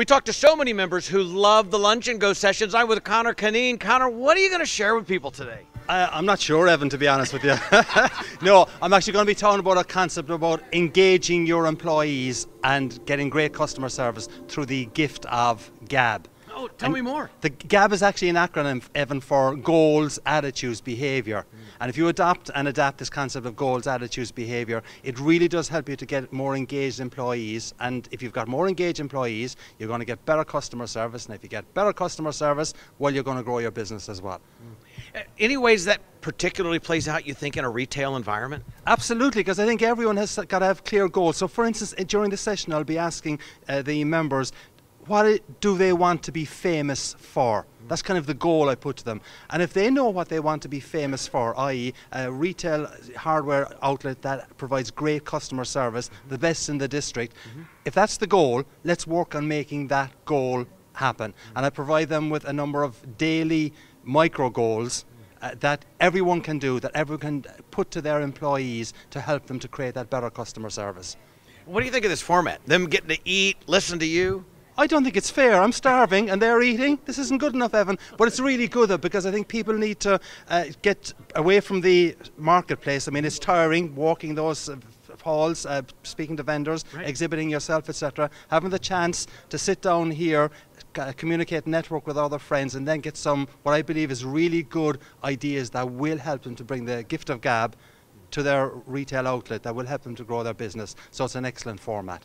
We talked to so many members who love the Lunch and Go sessions. I'm with Conor Cunneen. Conor, what are you going to share with people today? I'm not sure, Evan, to be honest with you. no, I'm actually going to be talking about a concept about engaging your employees and getting great customer service through the gift of GAB. Oh, tell And me more. The GAB is actually an acronym, Evan, for goals, attitudes, behaviour. And if you adopt and adapt this concept of goals, attitudes, behaviour, it really does help you to get more engaged employees. And if you've got more engaged employees, you're going to get better customer service. And if you get better customer service, well, you're going to grow your business as well. Uh, Any ways that particularly plays out, you think, in a retail environment? Absolutely, because I think everyone has got to have clear goals. So, for instance, uh, during the session, I'll be asking uh, the members what do they want to be famous for? That's kind of the goal I put to them. And if they know what they want to be famous for, i.e., a retail hardware outlet that provides great customer service, the best in the district, if that's the goal, let's work on making that goal happen. And I provide them with a number of daily micro goals uh, that everyone can do, that everyone can put to their employees to help them to create that better customer service. What do you think of this format? Them getting to eat, listen to you? I don't think it's fair. I'm starving and they're eating. This isn't good enough, Evan. But it's really good though, because I think people need to uh, get away from the marketplace. I mean, it's tiring walking those uh, halls, uh, speaking to vendors, Right. exhibiting yourself, etc. Having the chance to sit down here, c- communicate, network with other friends, and then get some what I believe is really good ideas that will help them to bring the gift of gab to their retail outlet. That will help them to grow their business. So it's an excellent format.